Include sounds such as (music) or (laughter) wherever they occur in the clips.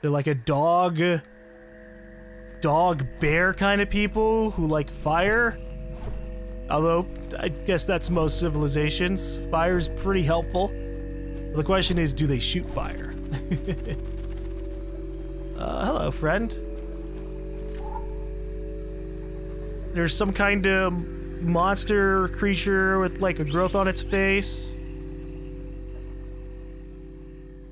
They're like a dog, dog bear kind of people who like fire. Although, I guess that's most civilizations. Fire's pretty helpful. The question is, do they shoot fire? (laughs) uh, hello, friend. There's some kind of monster creature with like a growth on its face.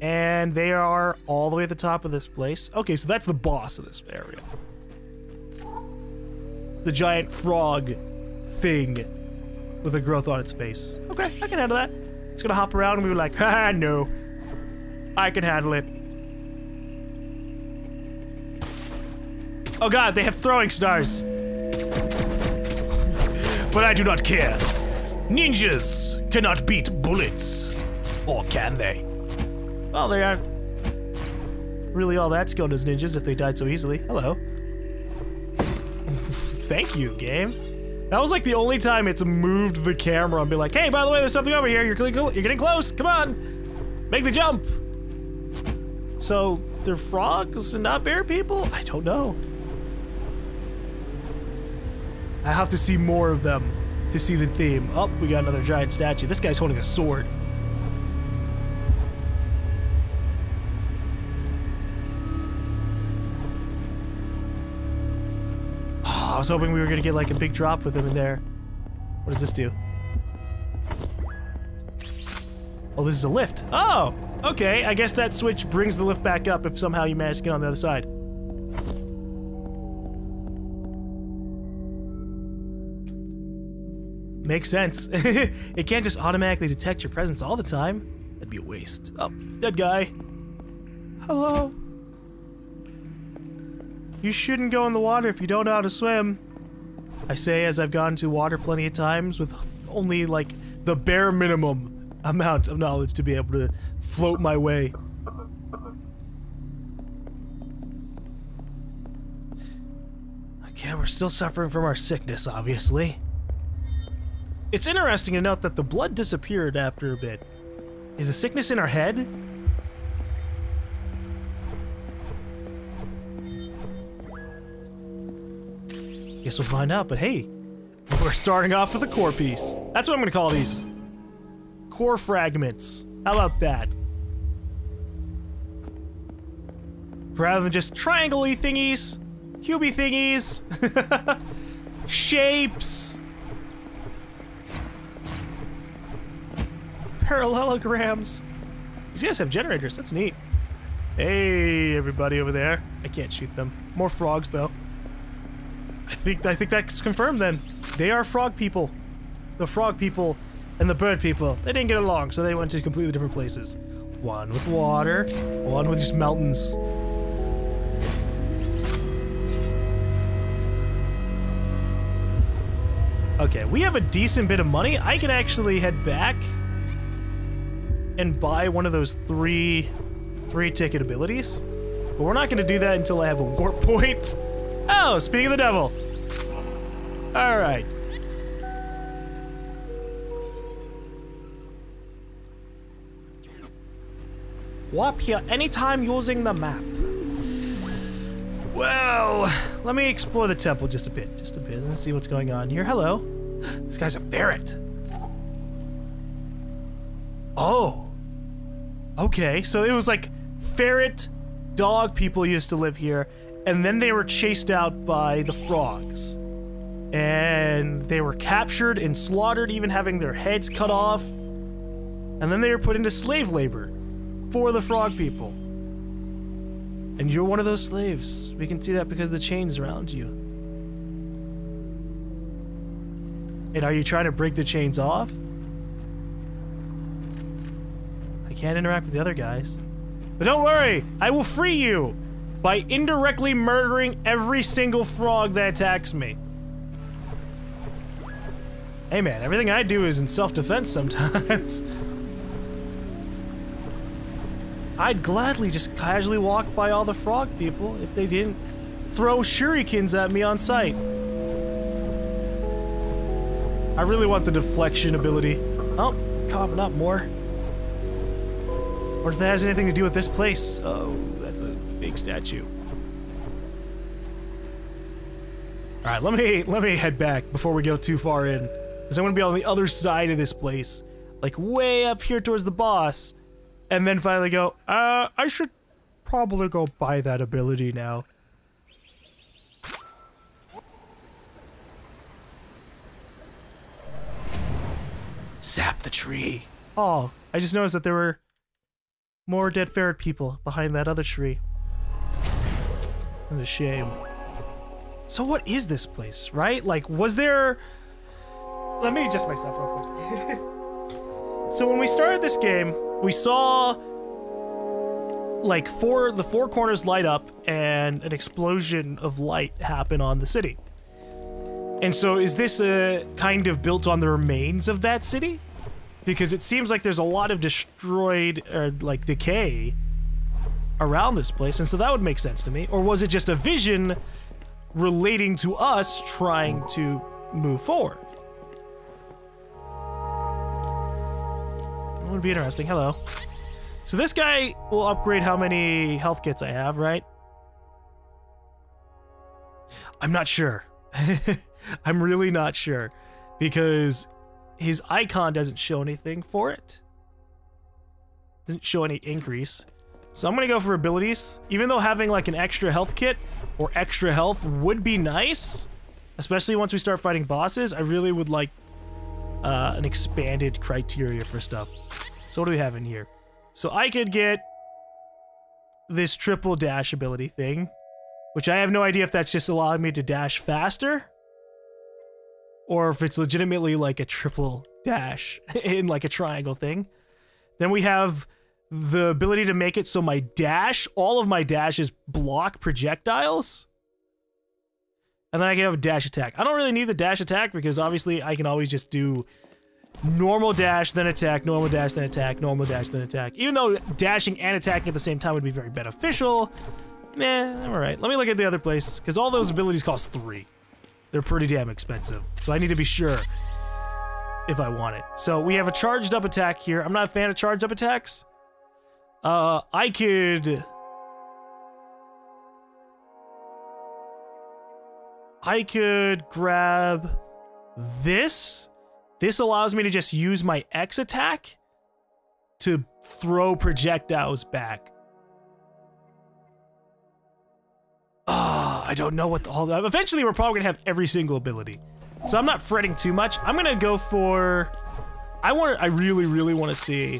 And they are all the way at the top of this place. Okay, so that's the boss of this area. The giant frog thing with a growth on its face. Okay, I can handle that. It's gonna hop around and we be like, ah, no. I can handle it. Oh god, they have throwing stars. but I do not care. Ninjas cannot beat bullets. Or can they? Well, they aren't really all that skilled as ninjas if they died so easily. Hello. (laughs) Thank you, game. That was like the only time it's moved the camera and be like, hey, by the way, there's something over here. You're, you're getting close. Come on. Make the jump. So, they're frogs and not bear people? I don't know. I have to see more of them to see the theme. Oh, we got another giant statue. This guy's holding a sword. Was hoping we were gonna get like a big drop with him in there. What does this do? Oh, this is a lift. Oh! Okay, I guess that switch brings the lift back up if somehow you manage to get on the other side. Makes sense. (laughs) it can't just automatically detect your presence all the time. That'd be a waste. Oh, dead guy. Hello. You shouldn't go in the water if you don't know how to swim. I say as I've gone to water plenty of times with only like the bare minimum amount of knowledge to be able to float my way. Okay, we're still suffering from our sickness, obviously. It's interesting to note that the blood disappeared after a bit. Is the sickness in our head? Guess we'll find out, but hey, we're starting off with a core piece. That's what I'm gonna call these. Core fragments. How about that? Rather than just triangle-y thingies, cubey thingies, (laughs) shapes, parallelograms. These guys have generators, that's neat. Hey, everybody over there. I can't shoot them. More frogs, though. I think I think that's confirmed then. They are frog people. The frog people and the bird people. They didn't get along, so they went to completely different places. One with water, one with just mountains. Okay, we have a decent bit of money. I can actually head back and buy one of those three three ticket abilities. But we're not going to do that until I have a warp (laughs) point. Oh, speaking of the devil. All right. Warp here anytime using the map. Well, let me explore the temple just a bit, just a bit, and see what's going on here. Hello. This guy's a ferret. Oh. Okay, so it was like ferret dog people used to live here, and then they were chased out by the frogs. And they were captured and slaughtered, even having their heads cut off. And then they were put into slave labor for the frog people. And you're one of those slaves. We can see that because of the chains around you. And are you trying to break the chains off? I can't interact with the other guys. But don't worry, I will free you by indirectly murdering every single frog that attacks me. Hey man, everything I do is in self-defense sometimes. (laughs) I'd gladly just casually walk by all the frog people if they didn't throw shurikens at me on sight. I really want the deflection ability. Oh, come up more. Or if that has anything to do with this place. Oh, That's a big statue. All right, let me let me head back before we go too far in, because I'm gonna be on the other side of this place, like way up here towards the boss, and then finally go. Uh, I should probably go buy that ability now. Zap the tree. Oh, I just noticed that there were more dead ferret people behind that other tree. That's a shame. So what is this place, right? Like, was there... Let me adjust myself real quick. so when we started this game, we saw like four the four corners light up and an explosion of light happen on the city. And so is this a kind of built on the remains of that city? Because it seems like there's a lot of destroyed or like decay around this place, and so that would make sense to me. Or was it just a vision relating to us trying to move forward? Would be interesting. Hello. So this guy will upgrade how many health kits I have, right? I'm not sure. (laughs) I'm really not sure because his icon doesn't show anything for it. Doesn't show any increase. So I'm gonna go for abilities. Even though having like an extra health kit or extra health would be nice, especially once we start fighting bosses, I really would like uh, an expanded criteria for stuff. So what do we have in here? So I could get this triple dash ability thing, which I have no idea if that's just allowing me to dash faster or if it's legitimately like a triple dash (laughs) in like a triangle thing. Then we have the ability to make it so my dash, all of my dashes block projectiles. And then I can have a dash attack. I don't really need the dash attack because obviously I can always just do normal dash, then attack, normal dash, then attack, normal dash, then attack. Even though dashing and attacking at the same time would be very beneficial, meh, alright. Let me look at the other place, because all those abilities cost three. They're pretty damn expensive. So I need to be sure if I want it. So we have a charged up attack here. I'm not a fan of charged up attacks. Uh, I could... I could grab this. This allows me to just use my X attack to throw projectiles back. Ah, I don't know what the whole. Eventually, we're probably gonna have every single ability, so I'm not fretting too much. I'm gonna go for. I want. I really, really want to see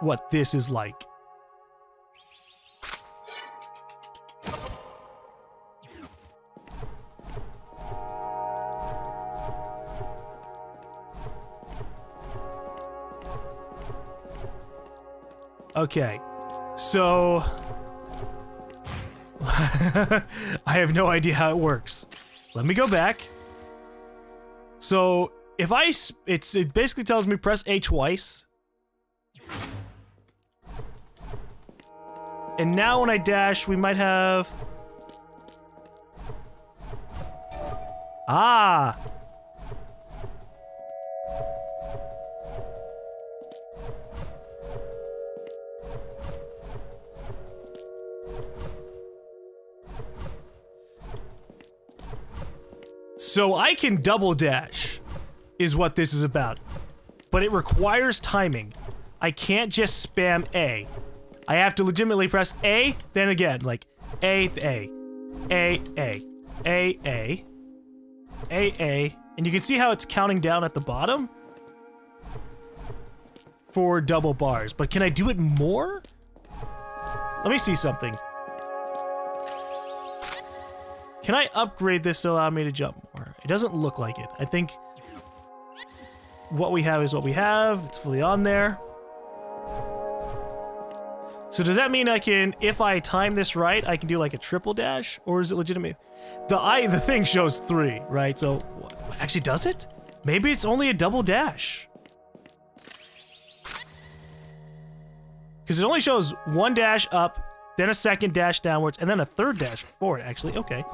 what this is like. Okay, so (laughs) I have no idea how it works. Let me go back. So if I, it's it basically tells me press A twice. And now when I dash, we might have... Ah! So I can double dash, is what this is about. But it requires timing. I can't just spam A. I have to legitimately press A, then again, like A, A, A, A, A, A, A, A, and you can see how it's counting down at the bottom for double bars. But can I do it more? Let me see something. Can I upgrade this to allow me to jump? It doesn't look like it. I think what we have is what we have. It's fully on there. So does that mean I can, if I time this right, I can do like a triple dash? Or is it legitimate? The I the thing shows three, right? So, actually does it? Maybe it's only a double dash. Because it only shows one dash up, then a second dash downwards, and then a third dash forward, actually. Okay.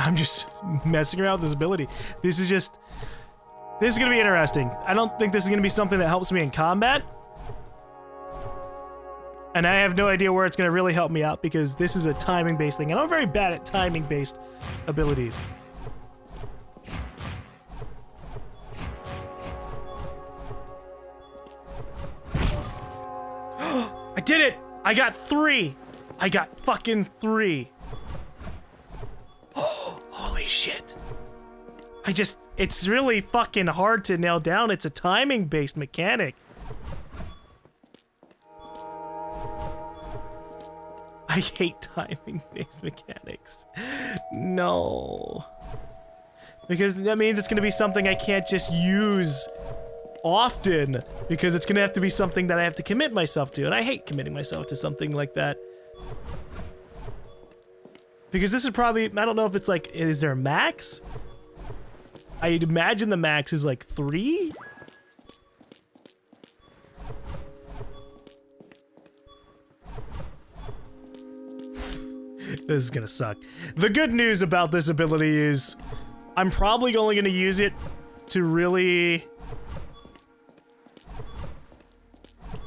I'm just messing around with this ability. This is just... This is gonna be interesting. I don't think this is gonna be something that helps me in combat. And I have no idea where it's gonna really help me out because this is a timing-based thing, and I'm very bad at timing-based abilities. (gasps) I did it! I got three! I got fucking three. Holy shit. I just, it's really fucking hard to nail down. It's a timing based mechanic. I hate timing based (laughs) mechanics. No. Because that means it's going to be something I can't just use often because it's going to have to be something that I have to commit myself to and I hate committing myself to something like that. Because this is probably, I don't know if it's like, is there a max? I'd imagine the max is like three? (laughs) this is gonna suck. The good news about this ability is I'm probably only gonna use it to really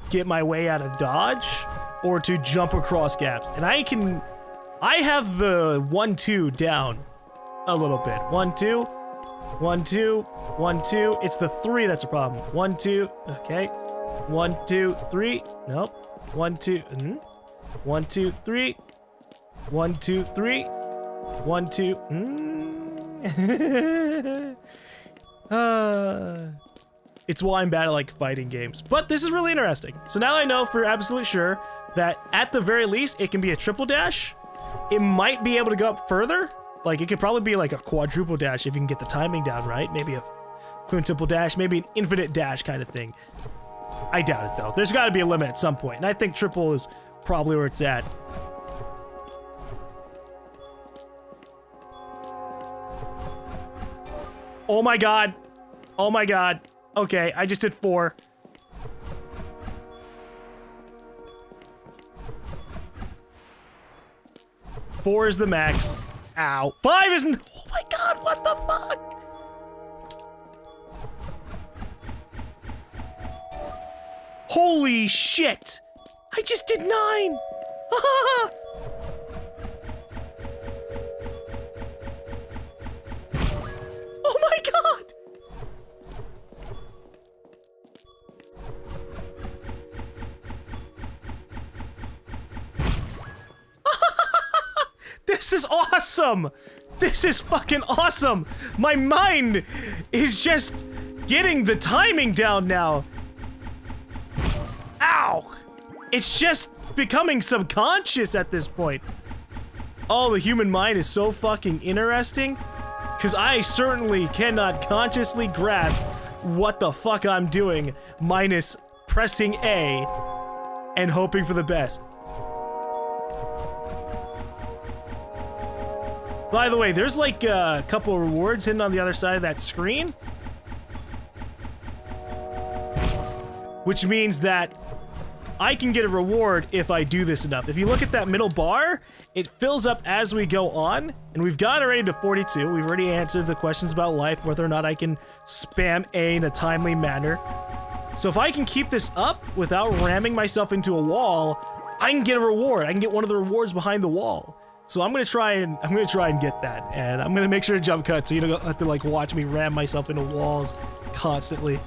get my way out of dodge or to jump across gaps. And I can I have the one, two down a little bit. One, two, one, two, one, two. It's the three that's a problem. One, two, okay. One, two, three. Nope. One, two, mm. one, two, three. One, two, three. One, two, mm. (laughs) uh, it's why I'm bad at like fighting games. But this is really interesting. So now I know for absolute sure that at the very least, it can be a triple dash it might be able to go up further. Like, it could probably be like a quadruple dash if you can get the timing down right. Maybe a quintuple dash, maybe an infinite dash kind of thing. I doubt it, though. There's got to be a limit at some point, and I think triple is probably where it's at. Oh my god. Oh my god. Okay, I just did four. Four is the max. Ow. Five isn't- Oh my god, what the fuck? Holy shit! I just did nine! (laughs) oh my god! This is awesome! This is fucking awesome! My mind is just getting the timing down now. Ow! It's just becoming subconscious at this point. Oh, the human mind is so fucking interesting. Because I certainly cannot consciously grasp what the fuck I'm doing minus pressing A and hoping for the best. By the way, there's like a couple rewards hidden on the other side of that screen. Which means that I can get a reward if I do this enough. If you look at that middle bar, it fills up as we go on, and we've got already to 42. We've already answered the questions about life, whether or not I can spam A in a timely manner. So if I can keep this up without ramming myself into a wall, I can get a reward. I can get one of the rewards behind the wall. So I'm gonna try and I'm gonna try and get that, and I'm gonna make sure to jump cut so you don't have to like watch me ram myself into walls constantly.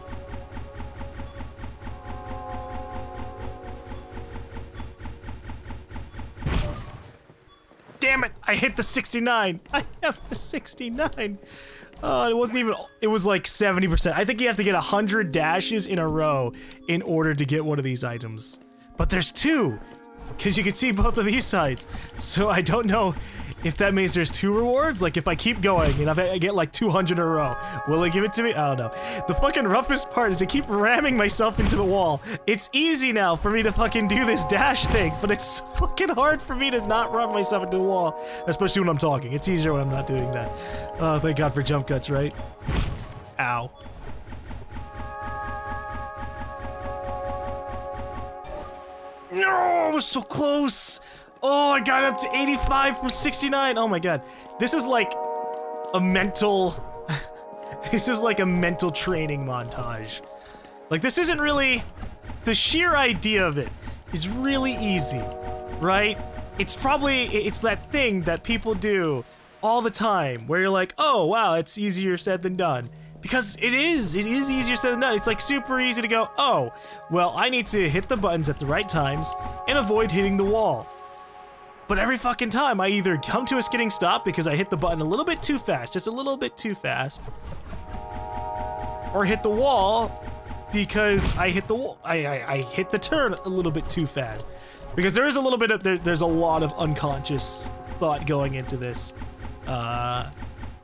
Damn it! I hit the 69. (laughs) I have the 69. Uh, it wasn't even. It was like 70%. I think you have to get 100 dashes in a row in order to get one of these items. But there's two because you can see both of these sides. So I don't know if that means there's two rewards. Like if I keep going and I get like 200 in a row, will it give it to me? I don't know. The fucking roughest part is to keep ramming myself into the wall. It's easy now for me to fucking do this dash thing, but it's (laughs) fucking hard for me to not ram myself into the wall, especially when I'm talking. It's easier when I'm not doing that. Oh, thank God for jump cuts, right? Ow. No, I was so close. Oh, I got up to 85 from 69. Oh my god. This is like a mental (laughs) This is like a mental training montage. Like, this isn't really... The sheer idea of it is really easy, right? It's probably... It's that thing that people do all the time, where you're like, oh, wow, it's easier said than done. Because it is, it is easier said than done. It's like super easy to go, oh, well, I need to hit the buttons at the right times and avoid hitting the wall. But every fucking time, I either come to a skidding stop because I hit the button a little bit too fast, just a little bit too fast, or hit the wall because I hit the wall, I, I, I hit the turn a little bit too fast. Because there is a little bit of, there, there's a lot of unconscious thought going into this. Uh,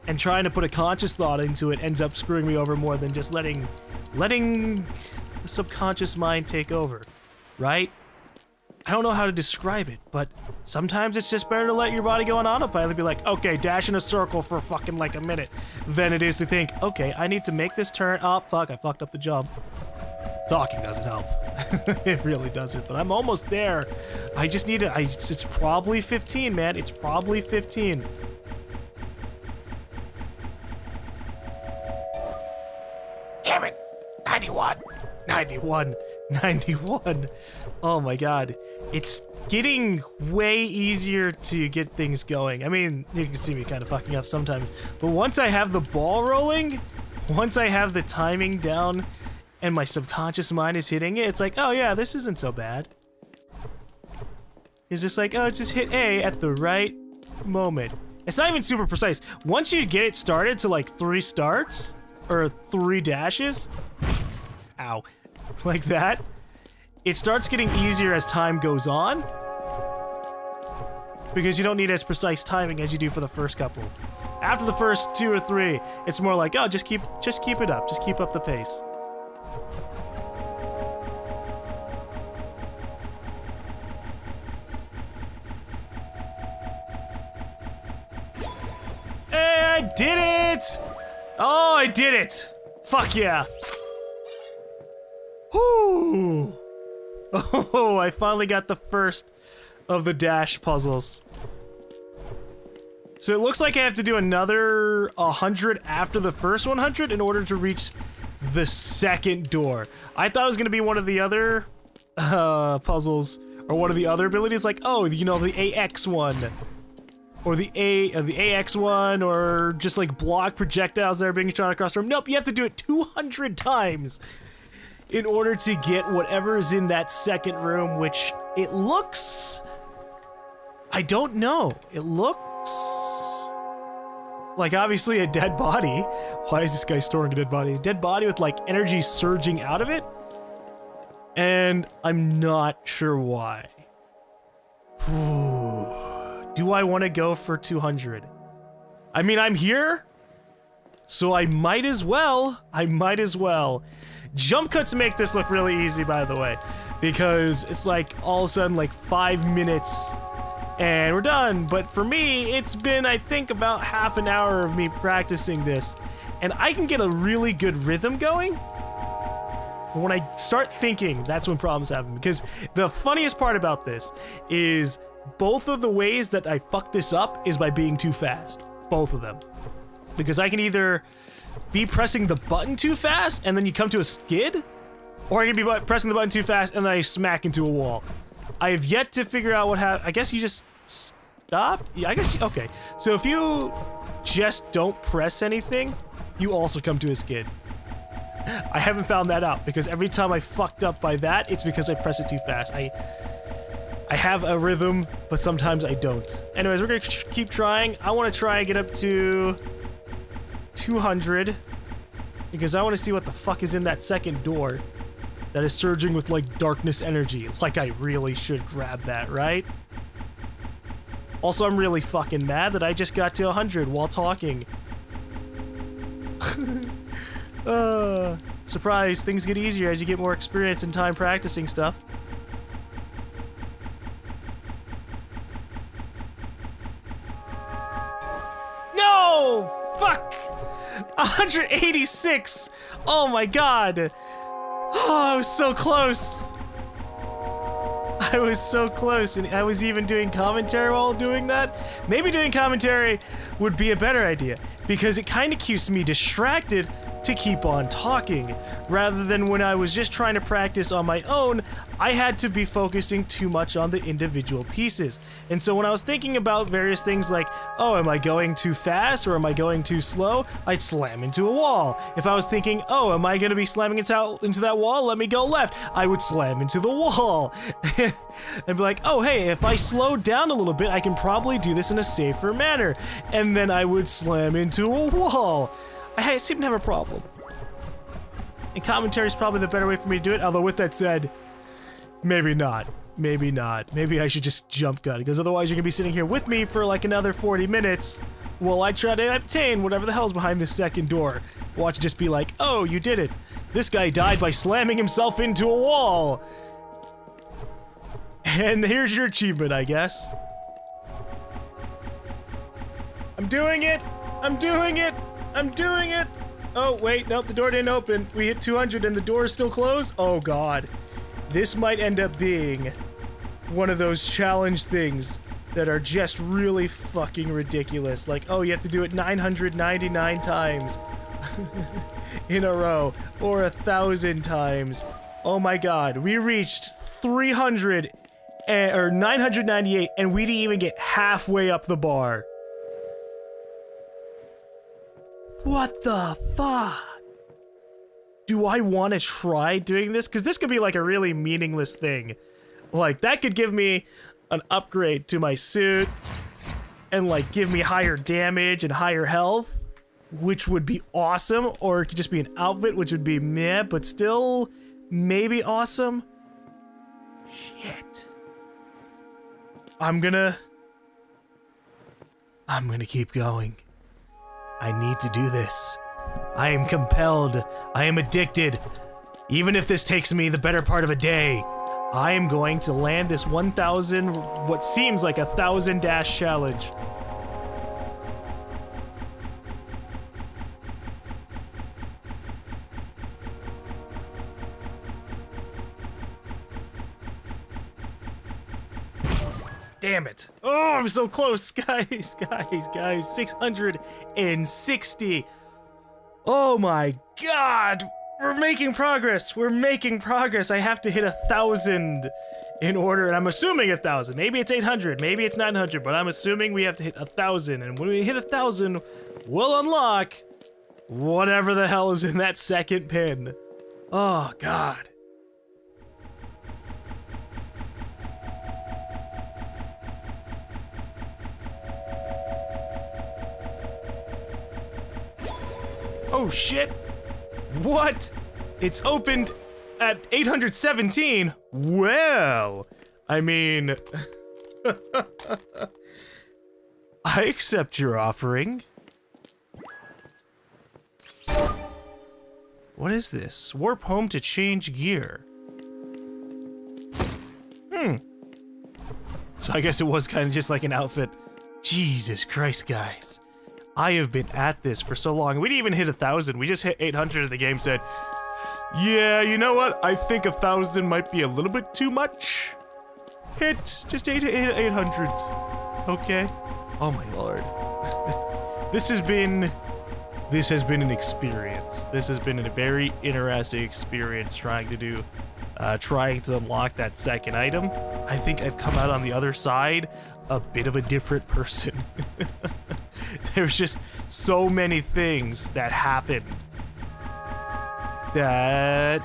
and trying to put a conscious thought into it ends up screwing me over more than just letting, letting the subconscious mind take over, right? I don't know how to describe it, but sometimes it's just better to let your body go on autopilot and be like, okay, dash in a circle for fucking like a minute, than it is to think, okay, I need to make this turn. Oh, fuck, I fucked up the jump. Talking doesn't help. (laughs) it really doesn't, but I'm almost there. I just need to, I, it's probably 15, man. It's probably 15. Damn it! 91! 91! 91! Oh my god. It's getting way easier to get things going. I mean, you can see me kind of fucking up sometimes. But once I have the ball rolling, once I have the timing down and my subconscious mind is hitting it, it's like, oh yeah, this isn't so bad. It's just like, oh, just hit A at the right moment. It's not even super precise. Once you get it started to like three starts, or three dashes, ow, (laughs) like that, it starts getting easier as time goes on. Because you don't need as precise timing as you do for the first couple. After the first two or three, it's more like, oh, just keep just keep it up. Just keep up the pace. Hey, I did it! Oh, I did it! Fuck yeah! Whoo! (laughs) Oh, I finally got the first of the dash puzzles. So it looks like I have to do another 100 after the first 100 in order to reach the second door. I thought it was going to be one of the other uh, puzzles or one of the other abilities like, oh, you know, the AX one. Or the A, uh, the AX one, or just like block projectiles that are being shot across the room. Nope, you have to do it 200 times in order to get whatever is in that second room, which it looks... I don't know. It looks... Like, obviously a dead body. (laughs) Why is this guy storing a dead body? A dead body with, like, energy surging out of it? And I'm not sure why. (sighs) Do I want to go for 200? I mean, I'm here, so I might as well. I might as well. Jump cuts make this look really easy, by the way, because it's like all of a sudden like five minutes and we're done. But for me, it's been, I think, about half an hour of me practicing this, and I can get a really good rhythm going. But when I start thinking, that's when problems happen. Because the funniest part about this is both of the ways that I fuck this up is by being too fast. Both of them. Because I can either be pressing the button too fast and then you come to a skid, or I can be pressing the button too fast and then I smack into a wall. I have yet to figure out what happened. I guess you just stop? Yeah, I guess, you, okay. So if you just don't press anything, you also come to a skid. I haven't found that out because every time I fucked up by that, it's because I press it too fast. I I have a rhythm, but sometimes I don't. Anyways, we're gonna keep trying. I want to try and get up to 200 because I want to see what the fuck is in that second door that is surging with like darkness energy. Like I really should grab that, right? Also, I'm really fucking mad that I just got to 100 while talking. (laughs) uh, surprise, things get easier as you get more experience and time practicing stuff. No! Fuck! 186! Oh my god! Oh, I was so close! I was so close, and I was even doing commentary while doing that. Maybe doing commentary would be a better idea, because it kind of keeps me distracted to keep on talking, rather than when I was just trying to practice on my own, I had to be focusing too much on the individual pieces. And so when I was thinking about various things like, oh, am I going too fast or am I going too slow? I'd slam into a wall. If I was thinking, oh, am I going to be slamming into, into that wall? Let me go left. I would slam into the wall. (laughs) and be like, oh, hey, if I slow down a little bit, I can probably do this in a safer manner. And then I would slam into a wall. I seem to have a problem. And commentary is probably the better way for me to do it, although with that said, maybe not. Maybe not. Maybe I should just jump cut, because otherwise you're gonna be sitting here with me for like another 40 minutes while I try to obtain whatever the hell's behind this second door. Watch just be like, oh, you did it. This guy died by slamming himself into a wall. And here's your achievement, I guess. I'm doing it! I'm doing it! I'm doing it! Oh, wait, nope, the door didn't open. We hit 200 and the door is still closed? Oh, God. This might end up being one of those challenge things that are just really fucking ridiculous. Like, oh, you have to do it 999 times (laughs) in a row, or a thousand times. Oh my god, we reached 300 and, or 998 and we didn't even get halfway up the bar. What the fuck? Do I want to try doing this? Because this could be like a really meaningless thing. Like, that could give me an upgrade to my suit and like give me higher damage and higher health, which would be awesome. Or it could just be an outfit, which would be meh, but still maybe awesome. Shit. I'm gonna... I'm gonna keep going. I need to do this. I am compelled. I am addicted. Even if this takes me the better part of a day, I am going to land this 1,000, what seems like a 1,000 dash challenge. Damn it. Oh, I'm so close. (laughs) Guys, guys, guys. 660. Oh my god. We're making progress. We're making progress. I have to hit a thousand in order, and I'm assuming a thousand. Maybe it's 800, maybe it's 900, but I'm assuming we have to hit a thousand. And when we hit a thousand, we'll unlock whatever the hell is in that second pin. Oh, God. Oh shit! What? It's opened at 817? Well, I mean... (laughs) I accept your offering. What is this? Warp home to change gear. Hmm. So I guess it was kind of just like an outfit. Jesus Christ, guys. I have been at this for so long. We didn't even hit a thousand. We just hit 800 and the game said, yeah, you know what? I think a thousand might be a little bit too much. Hit just eight, eight, 800. Okay. Oh my lord. (laughs) this has been, this has been an experience. This has been a very interesting experience trying to do, uh, trying to unlock that second item. I think I've come out on the other side a bit of a different person. (laughs) (laughs) There's just so many things that happened that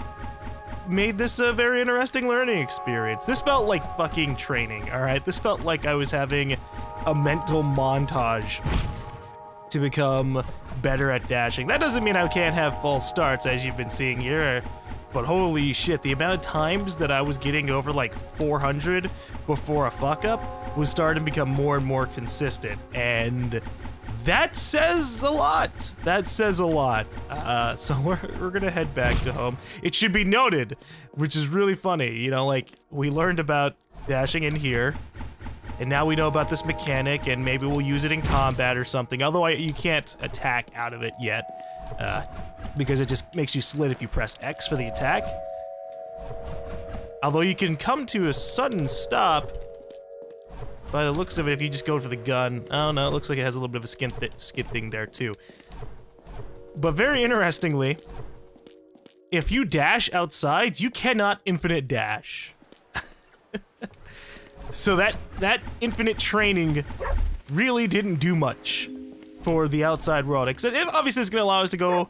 made this a very interesting learning experience. This felt like fucking training, alright? This felt like I was having a mental montage to become better at dashing. That doesn't mean I can't have false starts, as you've been seeing here. But holy shit, the amount of times that I was getting over like 400 before a fuck up was starting to become more and more consistent. And that says a lot. That says a lot. Uh, so (laughs) we're, we're gonna head back to home. It should be noted, which is really funny, you know, like, we learned about dashing in here, and now we know about this mechanic, and maybe we'll use it in combat or something, although I, you can't attack out of it yet, uh, because it just makes you slid if you press X for the attack. Although you can come to a sudden stop by the looks of it if you just go for the gun. Oh no, it looks like it has a little bit of a skin th skid thing there too. But very interestingly, if you dash outside, you cannot infinite dash. (laughs) so that that infinite training really didn't do much for the outside world. Except it obviously it's going to allow us to go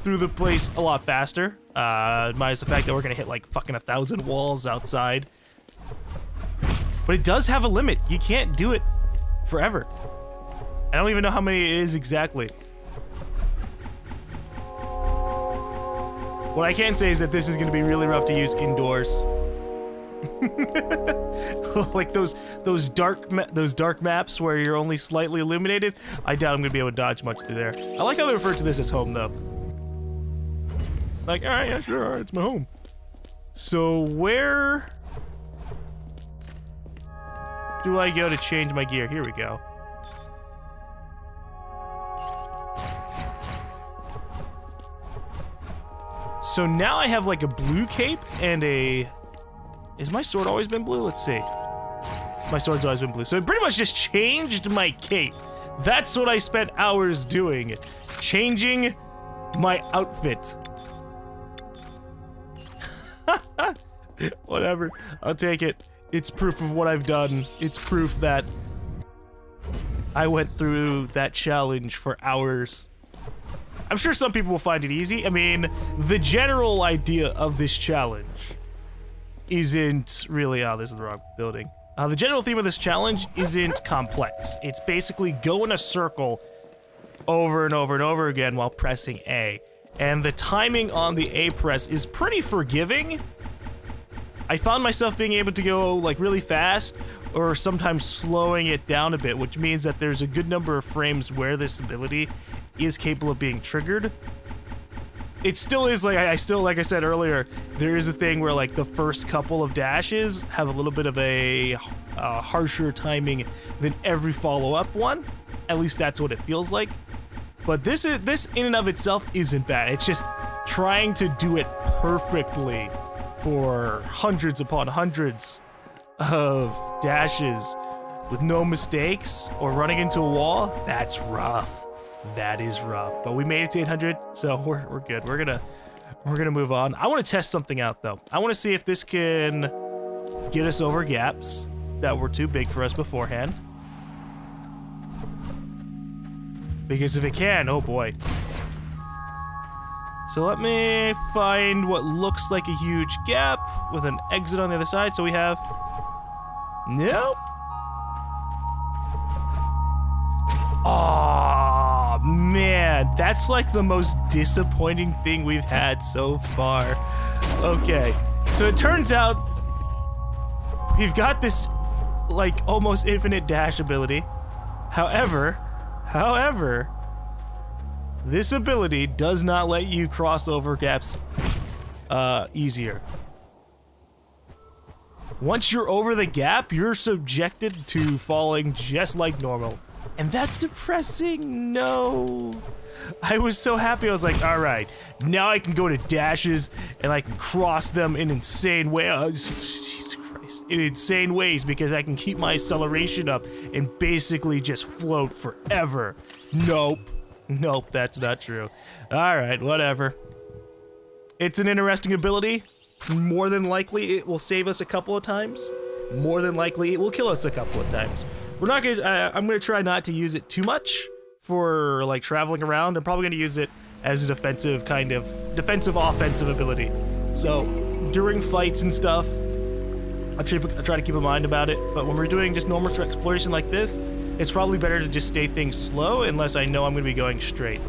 through the place a lot faster. Uh, minus the fact that we're going to hit like fucking a thousand walls outside. But it does have a limit. You can't do it forever. I don't even know how many it is exactly. What I can say is that this is going to be really rough to use indoors. (laughs) like those those dark those dark maps where you're only slightly illuminated. I doubt I'm gonna be able to dodge much through there. I like how they refer to this as home though. Like, all right, yeah, sure, all right, it's my home. So where do I go to change my gear? Here we go. So now I have like a blue cape and a... Is my sword always been blue? Let's see. My sword's always been blue. So it pretty much just changed my cape. That's what I spent hours doing. Changing my outfit. (laughs) Whatever. I'll take it. It's proof of what I've done. It's proof that I went through that challenge for hours. I'm sure some people will find it easy. I mean, the general idea of this challenge isn't really... Oh, this is the wrong building. Uh, the general theme of this challenge isn't complex. It's basically go in a circle over and over and over again while pressing A. And the timing on the A press is pretty forgiving I found myself being able to go like really fast or sometimes slowing it down a bit, which means that there's a good number of frames where this ability is capable of being triggered. It still is like I still like I said earlier, there is a thing where like the first couple of dashes have a little bit of a uh, harsher timing than every follow-up one. At least that's what it feels like. But this is this in and of itself isn't bad. It's just trying to do it perfectly for hundreds upon hundreds of dashes with no mistakes or running into a wall, that's rough. That is rough. But we made it to 800, so (laughs) we're, we're good. We're gonna we're gonna move on. I want to test something out though. I want to see if this can get us over gaps that were too big for us beforehand. Because if it can, oh boy, so let me find what looks like a huge gap with an exit on the other side. So we have... Nope. Oh man. That's like the most disappointing thing we've had so far. Okay. So it turns out we've got this like almost infinite dash ability. However, however, this ability does not let you cross over gaps uh, easier. Once you're over the gap, you're subjected to falling just like normal. And that's depressing, no. I was so happy, I was like, all right, now I can go to dashes and I can cross them in insane ways. Oh, Jesus Christ. In insane ways because I can keep my acceleration up and basically just float forever. Nope. (laughs) Nope, that's not true. Alright, whatever. It's an interesting ability. More than likely, it will save us a couple of times. More than likely, it will kill us a couple of times. We're not gonna, uh, I'm gonna try not to use it too much for like traveling around. I'm probably gonna use it as a defensive kind of, defensive offensive ability. So, during fights and stuff, I try, I try to keep a mind about it, but when we're doing just normal exploration like this, it's probably better to just stay things slow unless I know I'm going to be going straight.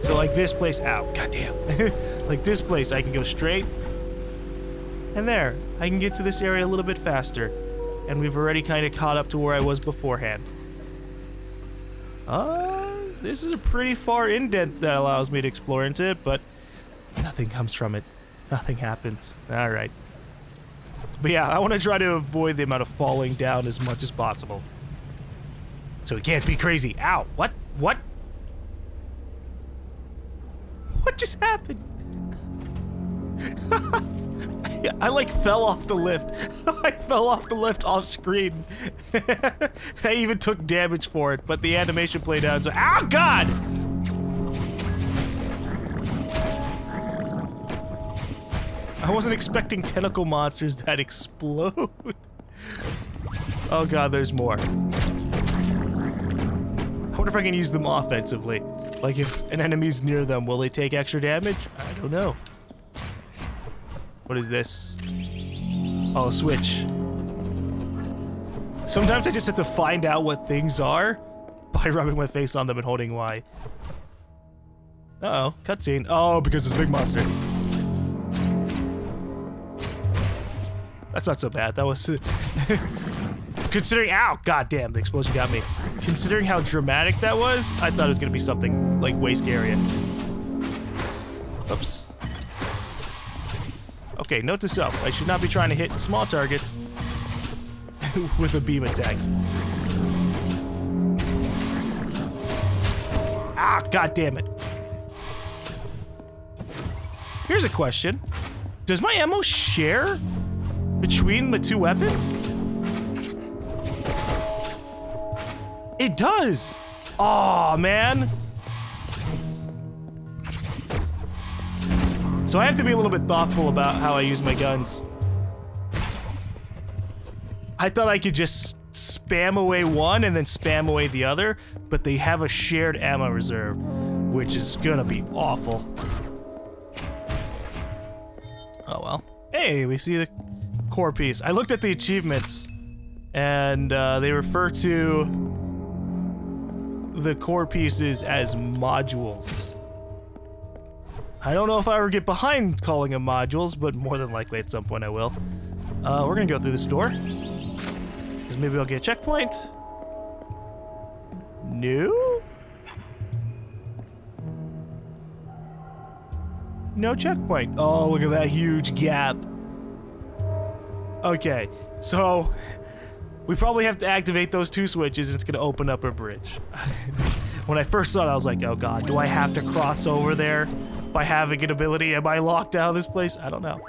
So like this place, ow, goddamn. (laughs) like this place, I can go straight. And there, I can get to this area a little bit faster. And we've already kind of caught up to where I was beforehand. Uh, this is a pretty far indent that allows me to explore into it, but nothing comes from it. Nothing happens. Alright. But yeah, I want to try to avoid the amount of falling down as much as possible. So we can't be crazy. Ow! What? What? What just happened? (laughs) I like fell off the lift. (laughs) I fell off the lift off screen. (laughs) I even took damage for it, but the animation played out. So, oh god! I wasn't expecting tentacle monsters that explode. oh god, there's more. I wonder if I can use them offensively. Like if an enemy's near them, will they take extra damage? I don't know. What is this? Oh, switch. Sometimes I just have to find out what things are (laughs) by rubbing my face on them and holding Y. Uh oh cutscene. Oh, because it's a big monster. That's not so bad. That was... (laughs) Considering- ow! God damn, the explosion got me. Considering how dramatic that was, I thought it was gonna be something, like, way scarier. Oops. Okay, note to self. I should not be trying to hit small targets (laughs) with a beam attack. Ah, god damn it. Here's a question. Does my ammo share between the two weapons? It does! Aw, oh, man. So I have to be a little bit thoughtful about how I use my guns. I thought I could just spam away one and then spam away the other, but they have a shared ammo reserve, which is gonna be awful. Oh well. Hey, we see the core piece. I looked at the achievements, and uh, they refer to the core pieces as modules. I don't know if I ever get behind calling them modules, but more than likely at some point I will. Uh, we're gonna go through this door. Because maybe I'll get a checkpoint. No? No checkpoint. Oh, look at that huge gap. Okay, so we probably have to activate those two switches. It's gonna open up a bridge. (laughs) when I first saw it, I was like, oh god, do I have to cross over there? by having an ability. Am I locked out of this place? I don't know.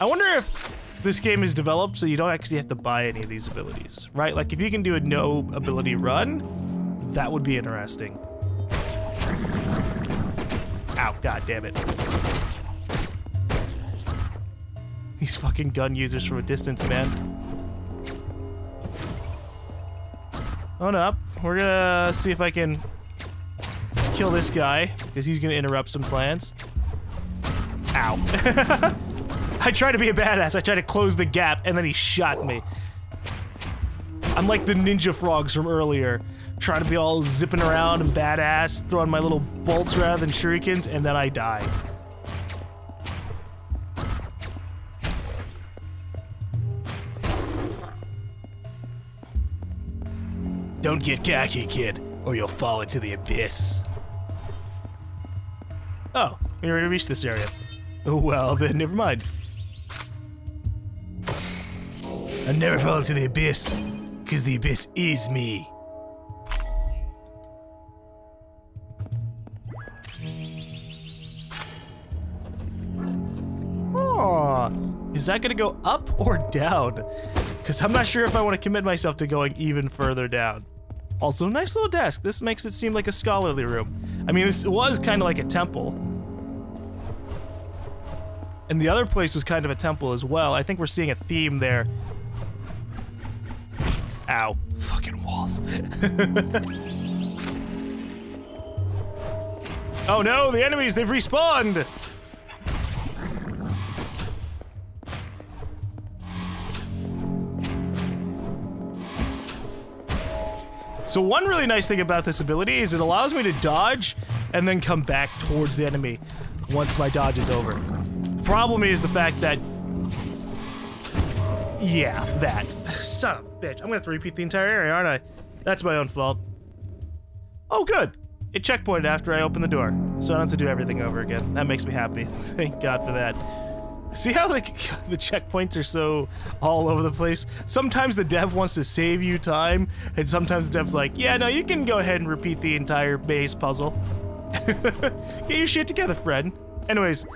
I wonder if this game is developed so you don't actually have to buy any of these abilities, right? Like if you can do a no ability run, that would be interesting. Ow, god damn it. These fucking gun users from a distance, man. Oh, On up. We're gonna see if I can kill this guy, because he's gonna interrupt some plans. Ow. (laughs) I try to be a badass, I try to close the gap, and then he shot me. I'm like the ninja frogs from earlier, trying to be all zipping around and badass, throwing my little bolts rather than shurikens, and then I die. Don't get cocky, kid, or you'll fall into the abyss. Oh, we already reached this area. Well, then never mind. I never fall into the abyss, because the abyss is me. Is that gonna go up or down? Because I'm not sure if I want to commit myself to going even further down. Also, nice little desk. This makes it seem like a scholarly room. I mean, this was kind of like a temple. And the other place was kind of a temple as well. I think we're seeing a theme there. Ow. Fucking walls. (laughs) oh no, the enemies, they've respawned! So one really nice thing about this ability is it allows me to dodge and then come back towards the enemy once my dodge is over. Problem is the fact that... Yeah, that. (laughs) Son of a bitch. I'm gonna have to repeat the entire area, aren't I? That's my own fault. Oh, good. It checkpointed after I opened the door, so I don't have to do everything over again. That makes me happy. (laughs) Thank God for that. See how the, (laughs) the checkpoints are so all over the place? Sometimes the dev wants to save you time, and sometimes the dev's like, yeah, no, you can go ahead and repeat the entire base puzzle. (laughs) Get your shit together, friend. Anyways,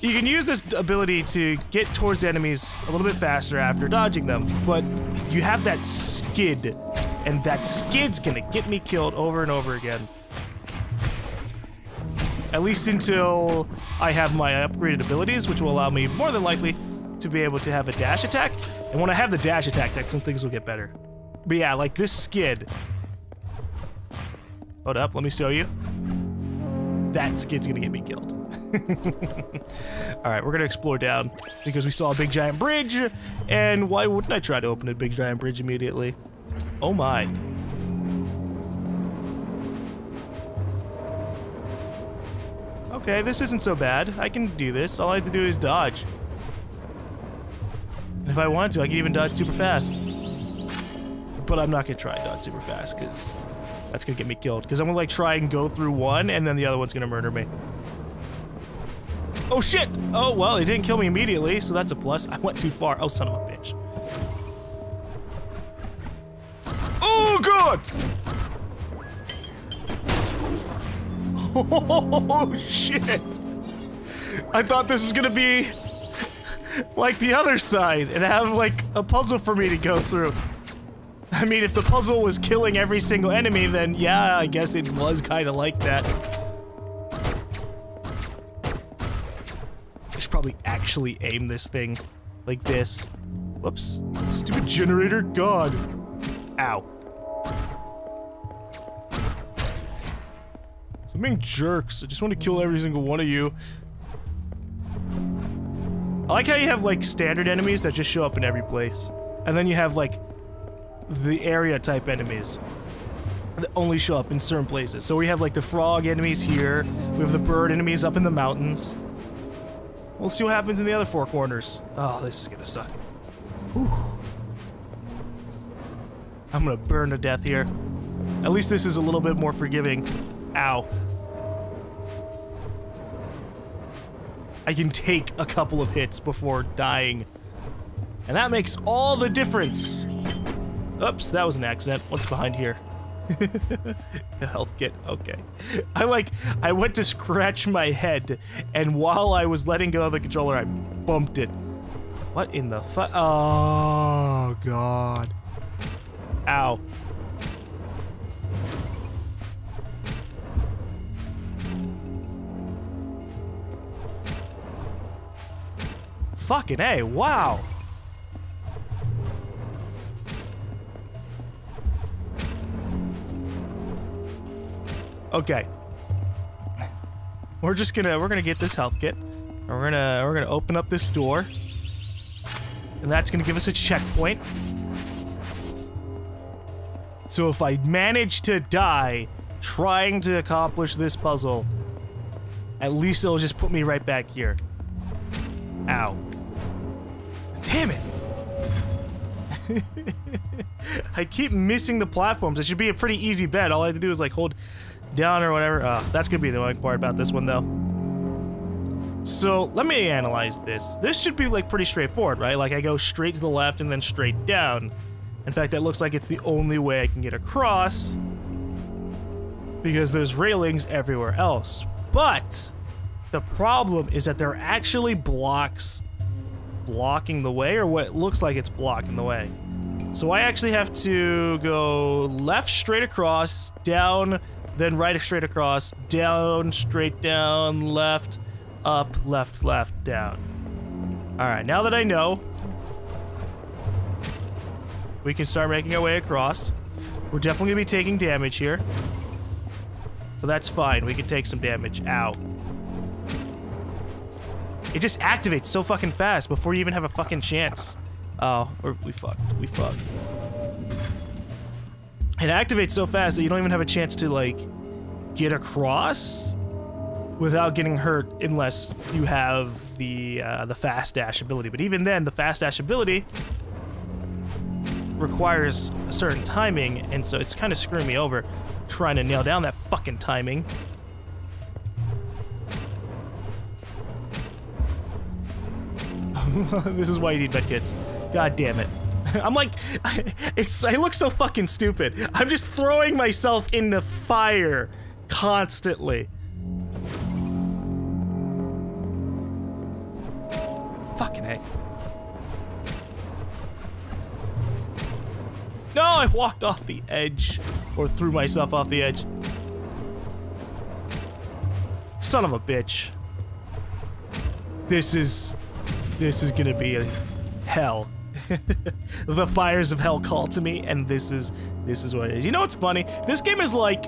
You can use this ability to get towards enemies a little bit faster after dodging them, but you have that skid, and that skid's gonna get me killed over and over again. At least until I have my upgraded abilities, which will allow me more than likely to be able to have a dash attack. And when I have the dash attack, then some things will get better. But yeah, like this skid. Hold up, let me show you. That skid's gonna get me killed. (laughs) Alright, we're gonna explore down because we saw a big giant bridge, and why wouldn't I try to open a big giant bridge immediately? Oh my. Okay, this isn't so bad. I can do this. All I have to do is dodge. And if I want to, I can even dodge super fast. But I'm not gonna try and dodge super fast, because that's gonna get me killed. Because I'm gonna like try and go through one, and then the other one's gonna murder me. Oh shit! Oh, well, it didn't kill me immediately, so that's a plus. I went too far. Oh, son of a bitch. Oh, God! Oh, shit! I thought this was gonna be like the other side and have like a puzzle for me to go through. I mean, if the puzzle was killing every single enemy, then yeah, I guess it was kind of like that. I should probably actually aim this thing like this. Whoops. Stupid generator. God. Ow. Some being jerks. I just want to kill every single one of you. I like how you have, like, standard enemies that just show up in every place. And then you have, like, the area type enemies that only show up in certain places. So we have, like, the frog enemies here. We have the bird enemies up in the mountains. We'll see what happens in the other four corners. Oh, this is gonna suck. Whew. I'm gonna burn to death here. At least this is a little bit more forgiving. Ow. I can take a couple of hits before dying. And that makes all the difference. Oops, that was an accident. What's behind here? (laughs) health kit. Okay. I like, I went to scratch my head, and while I was letting go of the controller, I bumped it. What in the fu- Oh, God. Ow. Fucking A, wow. Okay. We're just gonna we're gonna get this health kit. And we're gonna we're gonna open up this door. And that's gonna give us a checkpoint. So if I manage to die trying to accomplish this puzzle, at least it'll just put me right back here. Ow. Damn it! (laughs) I keep missing the platforms. It should be a pretty easy bet. All I have to do is like hold down or whatever. Uh, that's gonna be the annoying part about this one though. So let me analyze this. This should be like pretty straightforward, right? Like I go straight to the left and then straight down. In fact, that looks like it's the only way I can get across because there's railings everywhere else. But the problem is that there are actually blocks blocking the way or what looks like it's blocking the way. So I actually have to go left straight across, down then right straight across, down, straight down, left, up, left, left, down. Alright, now that I know, we can start making our way across. We're definitely to be taking damage here. So that's fine, we can take some damage. Ow. It just activates so fucking fast before you even have a fucking chance. Oh, we fucked. We fucked. It activates so fast that you don't even have a chance to, like, get across without getting hurt unless you have the, uh, the fast dash ability. But even then, the fast dash ability requires a certain timing, and so it's kind of screwing me over trying to nail down that fucking timing. (laughs) this is why you need medkits. God damn it. (laughs) I'm like, (laughs) it's, I look so fucking stupid. I'm just throwing myself into fire constantly. Fucking A. No, I walked off the edge. Or threw myself off the edge. Son of a bitch. This is... This is gonna be a hell. (laughs) the fires of hell call to me, and this is... This is what it is. You know what's funny? This game is like...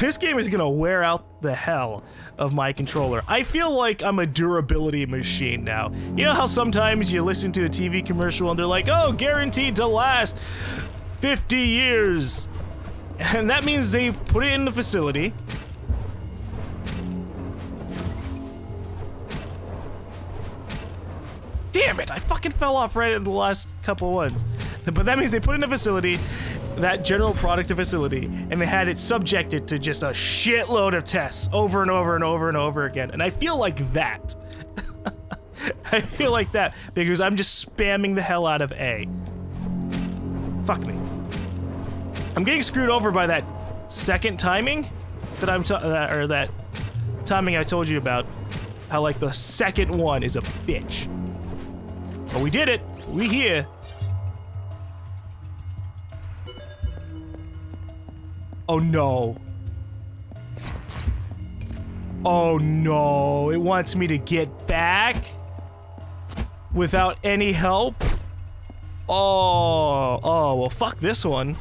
This game is gonna wear out the hell of my controller. I feel like I'm a durability machine now. You know how sometimes you listen to a TV commercial and they're like, oh, guaranteed to last 50 years. (laughs) And that means they put it in the facility. Fucking fell off right in the last couple ones. But that means they put in a facility, that general product of facility, and they had it subjected to just a shitload of tests over and over and over and over again. And I feel like that. (laughs) I feel like that because I'm just spamming the hell out of A. Fuck me. I'm getting screwed over by that second timing that I'm that or that timing I told you about. How like the second one is a bitch. But we did it. We here. Oh no. Oh no. It wants me to get back without any help. Oh, oh, well fuck this one.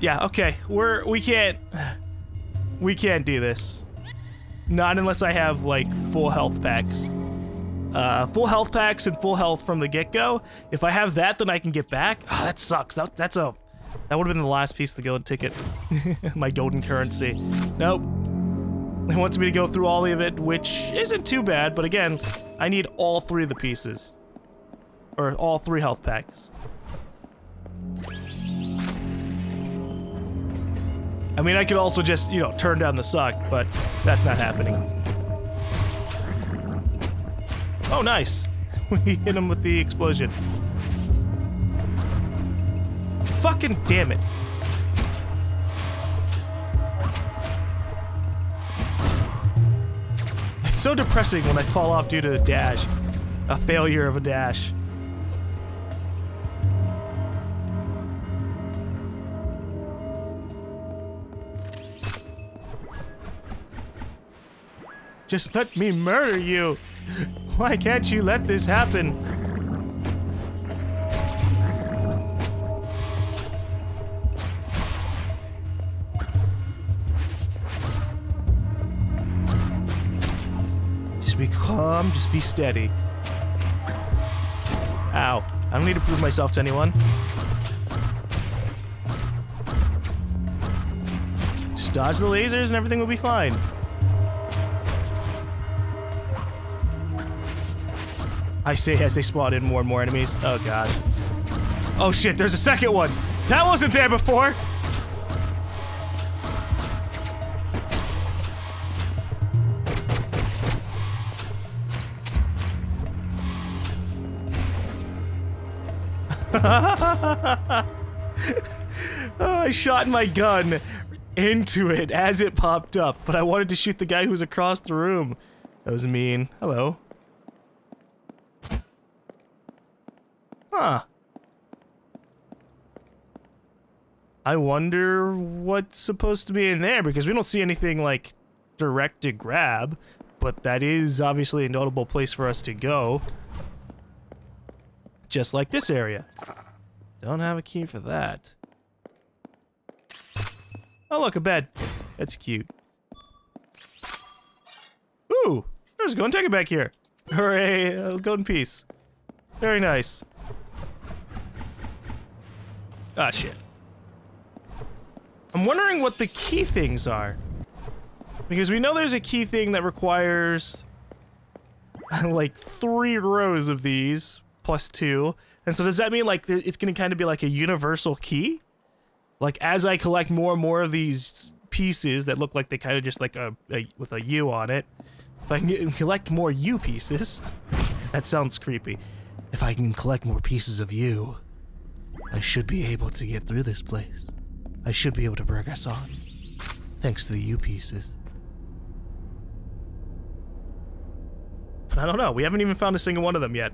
Yeah, okay. We're we can't we can't do this. Not unless I have like full health packs. Uh, full health packs and full health from the get-go. If I have that, then I can get back. Oh, that sucks. That, that's a... That would have been the last piece of the golden ticket. (laughs) My golden currency. Nope. It wants me to go through all of it, which isn't too bad, but again, I need all three of the pieces. Or all three health packs. I mean, I could also just, you know, turn down the suck, but that's not happening. Oh, nice. (laughs) We hit him with the explosion. Fucking damn it. It's so depressing when I fall off due to a dash. A failure of a dash. Just let me murder you! Why can't you let this happen? Just be calm, just be steady. Ow. I don't need to prove myself to anyone. Just dodge the lasers and everything will be fine. I say as they spawn in more and more enemies. Oh god. Oh shit, there's a second one! That wasn't there before! (laughs) I shot my gun into it as it popped up, but I wanted to shoot the guy who was across the room. That was mean. Hello. Huh. I wonder what's supposed to be in there because we don't see anything like direct to grab, but that is obviously a notable place for us to go. Just like this area. Don't have a key for that. Oh look, a bed. That's cute. Ooh, there's a golden ticket back here. Hooray, uh, golden piece. Very nice. Ah, shit. I'm wondering what the key things are. Because we know there's a key thing that requires (laughs) like three rows of these plus two. And so does that mean like it's going to kind of be like a universal key? Like as I collect more and more of these pieces that look like they kind of just like a, a with a U on it. If I can (laughs) collect more U pieces, (laughs) that sounds creepy. If I can collect more pieces of you, I should be able to get through this place. I should be able to progress on. Thanks to the U pieces. But I don't know. We haven't even found a single one of them yet.